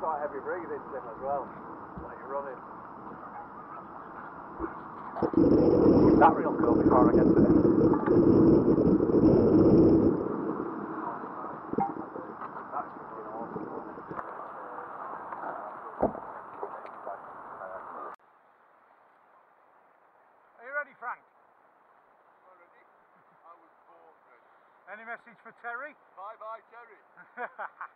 quite heavy breathing, Tim, as well. Like you're running. That real cool before I get to it. That's fucking awesome. Are you ready, Frank? Already? I was born ready. Any message for Terry? Bye bye, Terry.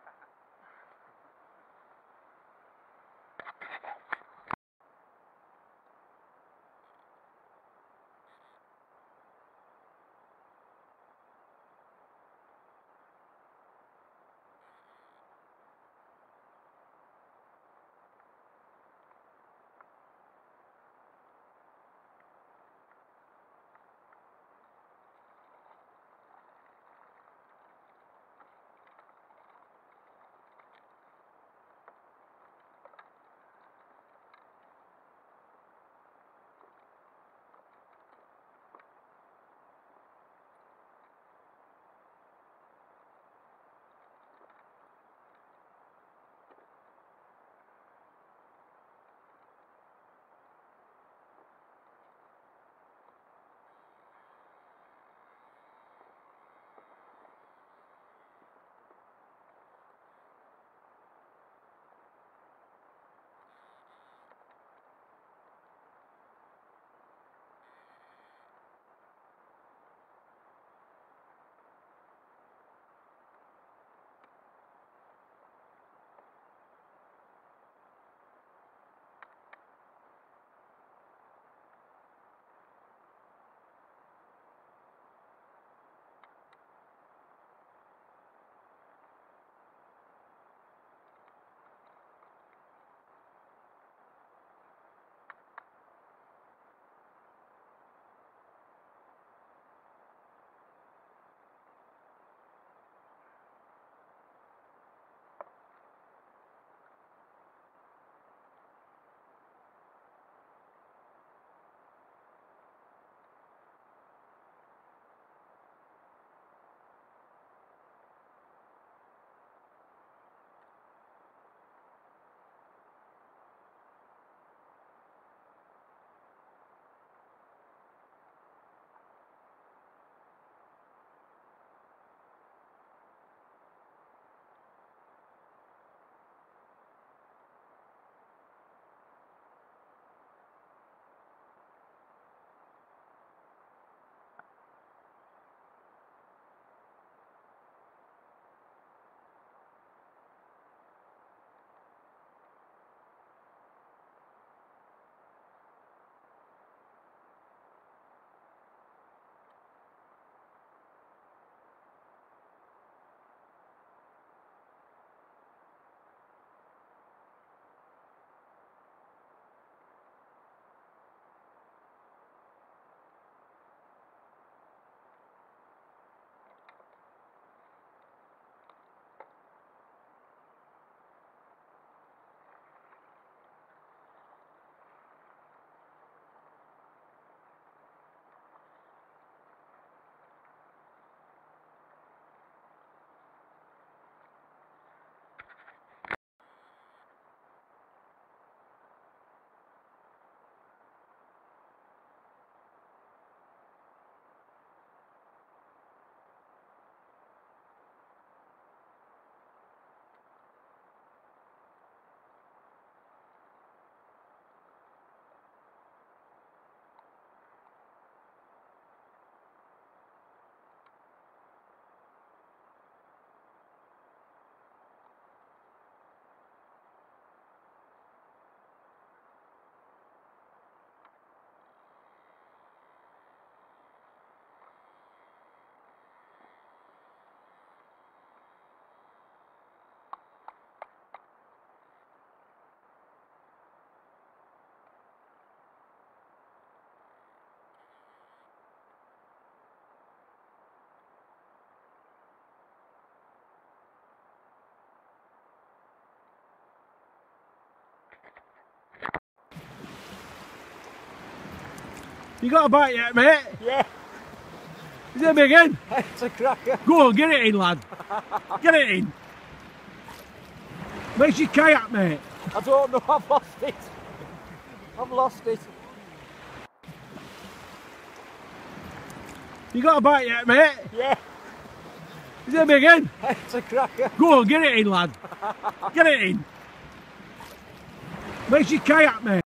You got a bite yet, mate? Yeah, Is it a big in? it's a cracker. Go on, get it in, lad. Get it in. Where's your kayak, mate? I don't know, I've lost it. I've lost it. You got a bite yet, mate? Yeah, Is it a big one? it's a cracker. Go on, get it in, lad. Get it in. Where's your kayak, mate?